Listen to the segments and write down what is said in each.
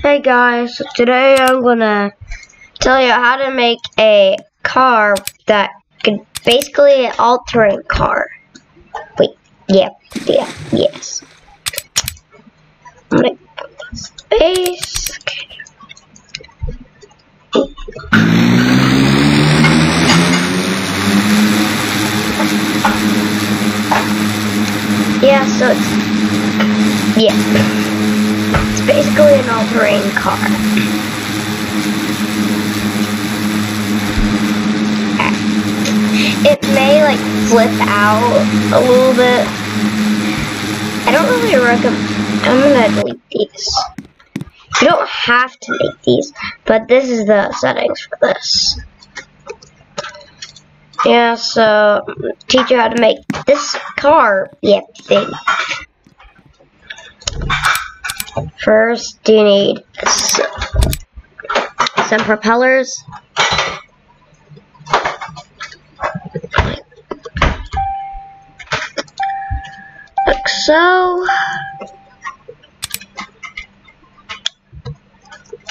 Hey guys, today I'm gonna tell you how to make a car that could basically an altering car. Wait, yeah, yeah, yes. I'm gonna space. Yeah, so it's yeah. It's basically an all-terrain car. It may like flip out a little bit. I don't really recommend. I'm gonna delete these. You don't have to make these, but this is the settings for this. Yeah, so teach you how to make this car yep thing. First, you need some propellers. Like so.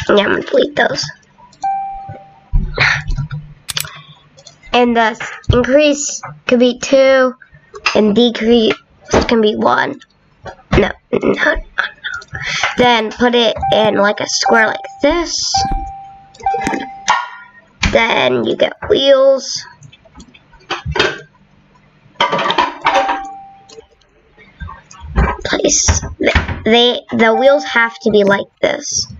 Yeah, I'm gonna delete those. And the increase could be two, and decrease can be one. No, no, no. Then put it in like a square like this. Then you get wheels. Place they the wheels have to be like this.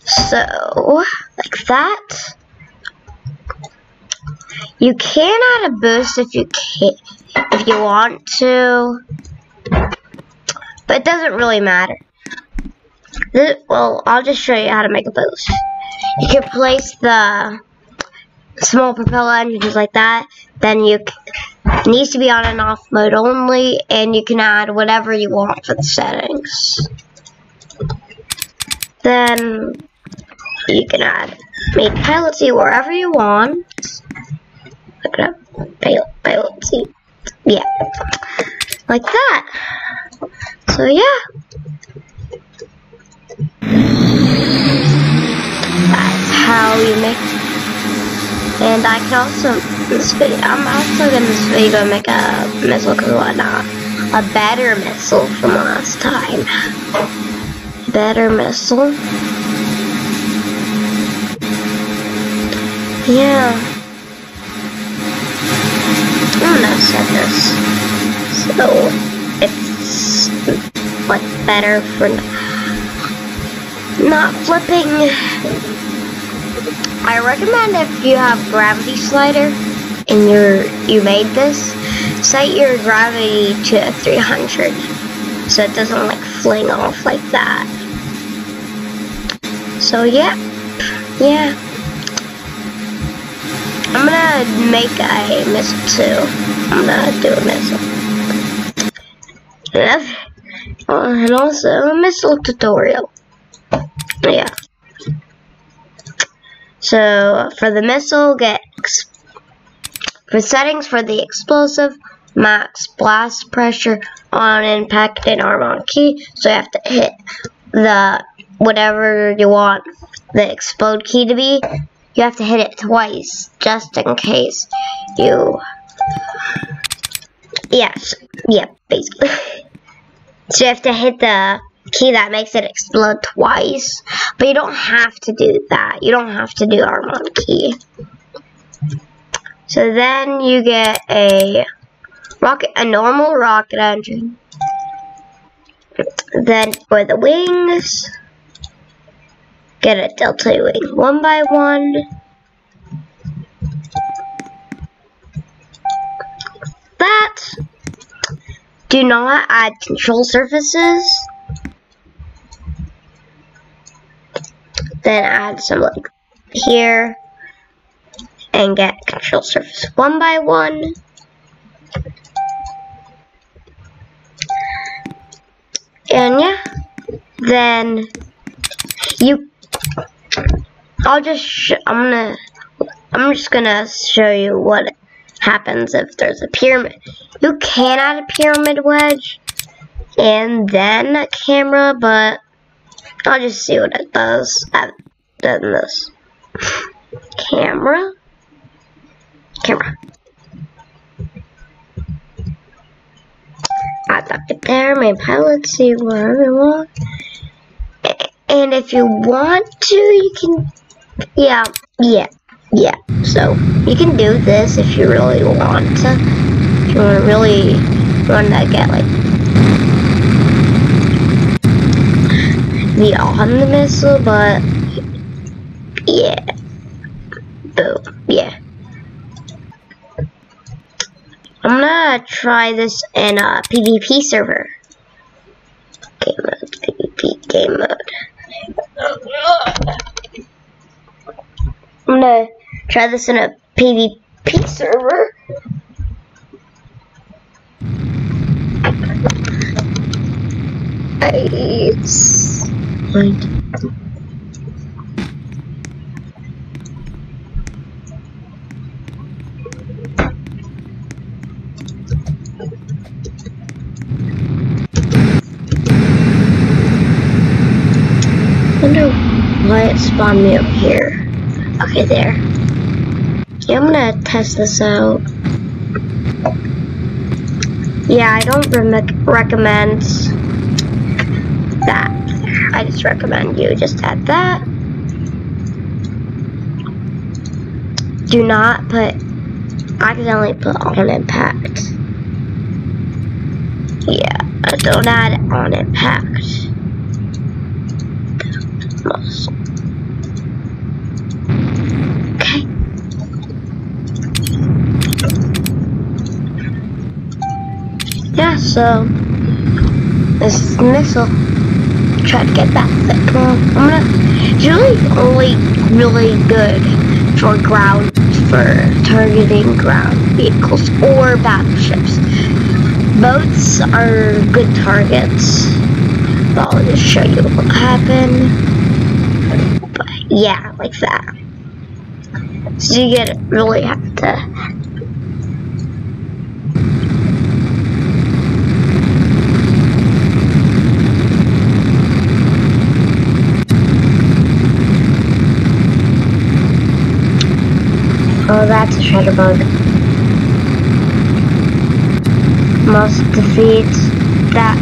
So like that. You can add a boost if you can if you want to, but it doesn't really matter. This, well, I'll just show you how to make a boost. You can place the small propeller engine just like that. Then you it needs to be on and off mode only, and you can add whatever you want for the settings. Then you can add make pilot seat wherever you want. Look it up, pilot, pilot seat yeah, like that. So yeah. That's how you make And I can also, this video, I'm also to this video make a missile because why not? A better missile from last time. Better missile. Yeah. I'm this so it's like better for not flipping. I recommend if you have gravity slider and you're you made this, set your gravity to 300 so it doesn't like fling off like that. So yeah, yeah. I'm gonna make a missile too. I'm gonna do a missile. And also a missile tutorial. Yeah. Uh, so for the missile, get for settings for the explosive, max blast pressure on impact and arm on key. So you have to hit the whatever you want the explode key to be you have to hit it twice just in case you yes. Yeah basically. So you have to hit the key that makes it explode twice. But you don't have to do that. You don't have to do Armon key. So then you get a rocket a normal rocket engine. Then for the wings get a delta wing one by one. Do not add control surfaces. Then add some like here and get control surface one by one. And yeah, then you I'll just, I'm gonna, I'm just gonna show you what happens if there's a pyramid. You can add a pyramid wedge. and then a camera, but I'll just see what it does. I've done this. Camera. Camera. I Add up there, my pilot, see wherever you want. And if you want to, you can, yeah, yeah, yeah. So, you can do this if you really want to. If you want to really run that get, like, the on the missile, but, yeah. Boom, yeah. I'm gonna try this in a PvP server. Game mode, PvP game mode. I'm gonna try this in a PvP server. It's wonder why it spawned me up here. Okay, there. Yeah, I'm gonna test this out. Yeah, I don't re recommend that. I just recommend you just add that. Do not put, I accidentally put on impact. Yeah, don't add on impact. Okay. Yeah, so this missile try to get that thick. Well, I'm gonna it's really only really good for ground for targeting ground vehicles or battleships. Boats are good targets. I'll just show you what happened. But yeah, like that. So you get really have to Oh, that's a shredder bug. Must defeat that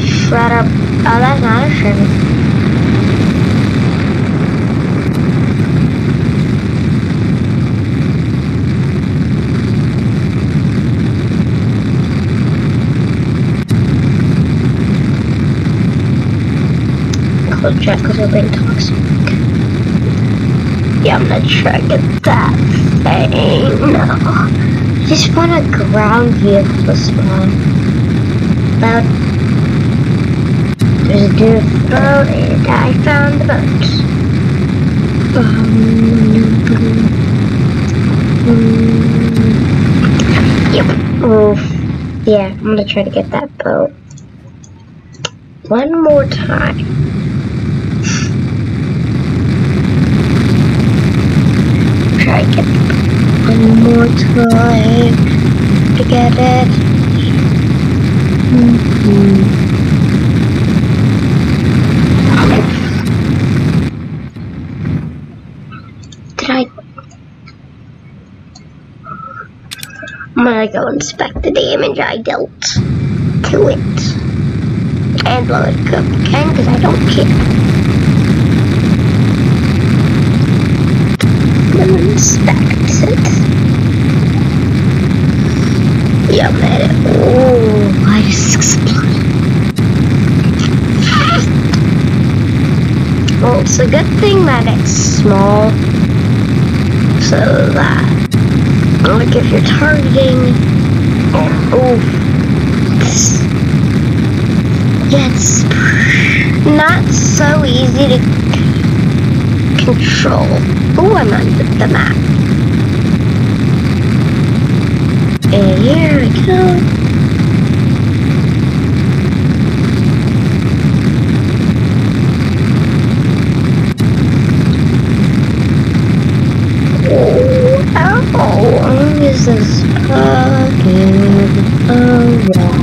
shredder. Oh, that's not a. Close check because I've been toxic. Yeah, I'm gonna try to get that thing. No. I just want a ground vehicle to spawn. But there's a dude boat and I found the boat. Um, um, yep. Oof. Yeah, I'm gonna try to get that boat. One more time. Try get one more time to get it. Mm -hmm. I'm gonna go inspect the damage I dealt to it and blow it up again because I don't care. Inspect it. Yeah, man. Oh, I just exploded. Well, it's a good thing that it's small. So that, like if you're targeting, oh, it's, yeah, it's not so easy to control. Oh, I'm on the map. And here we go. Oh, how long is this fucking around?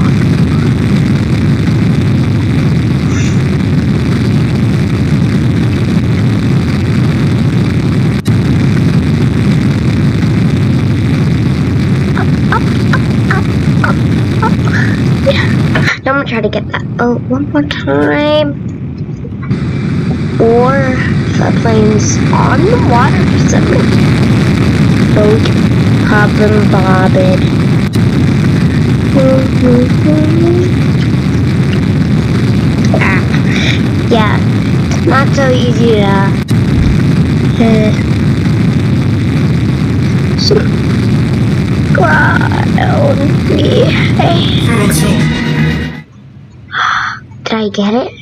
I'm gonna try to get that boat one more time. Or the plane's on the water for some reason. Boat problem bobbed. ah, yeah, it's not so easy to uh, ground me. I get it?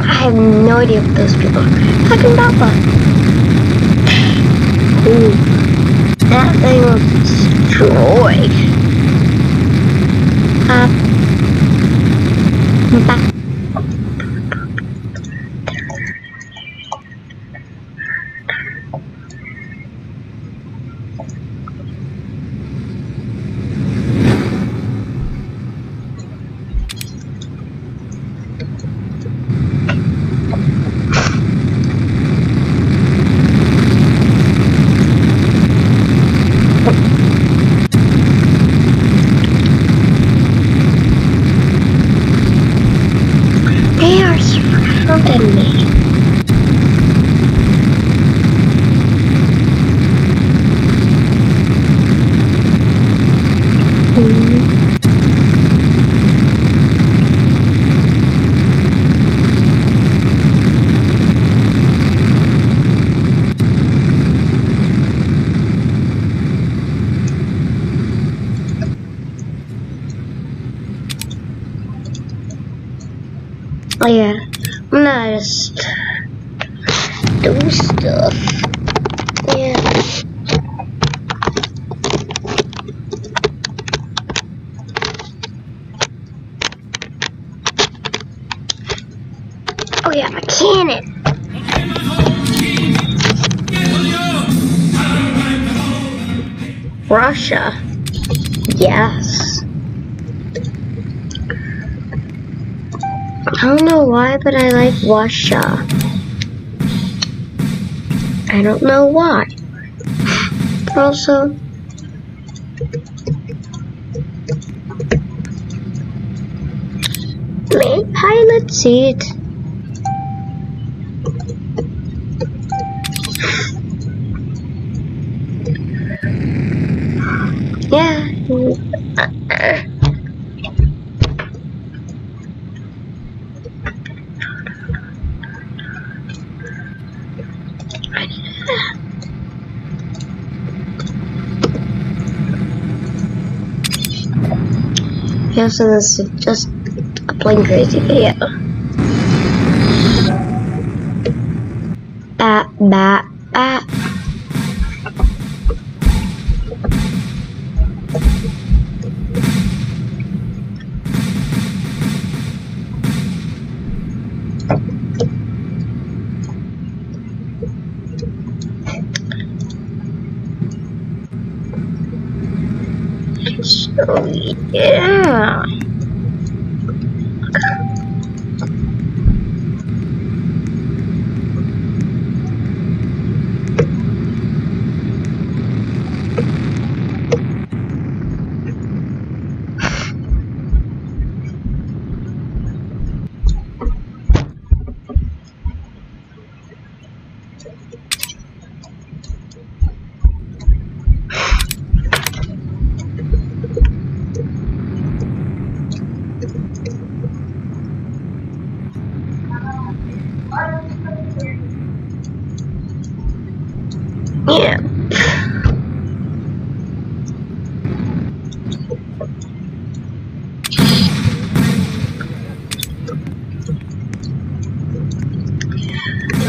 I have no idea what those people are. Fucking Papa. Ooh. That thing was destroyed. Uh, back. They are surrounding me. Oh yeah, I'm gonna just do stuff. Yeah. Oh yeah, my cannon. Russia. Yes. I don't know why, but I like Washa. Uh, I don't know why. Also, main pilot seat. Yeah. uh, Yeah, so this is just a Plane Crazy video. Bat, bat, bat. Yeah.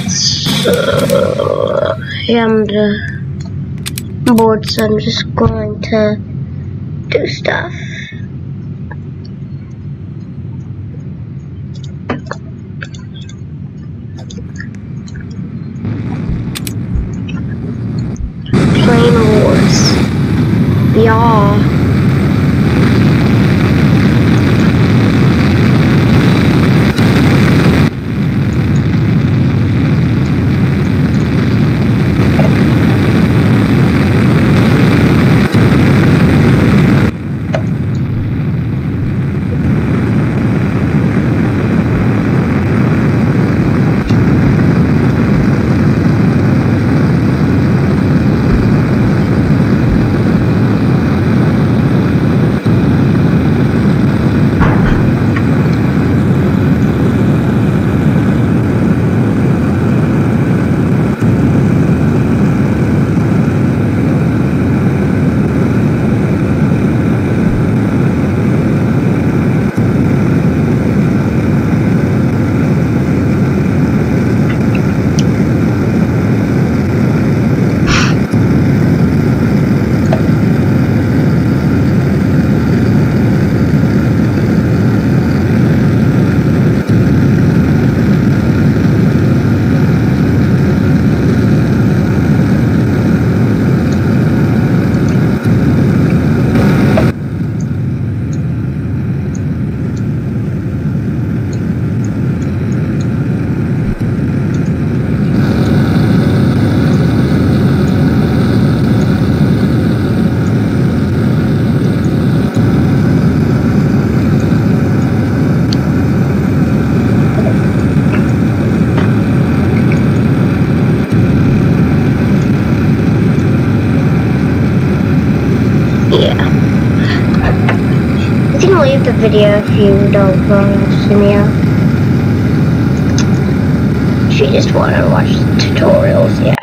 So, I'm the bored, so I'm just going to do stuff. Yeah. Yeah. You can leave the video if you don't want to see me out. You just want to watch tutorials, yeah.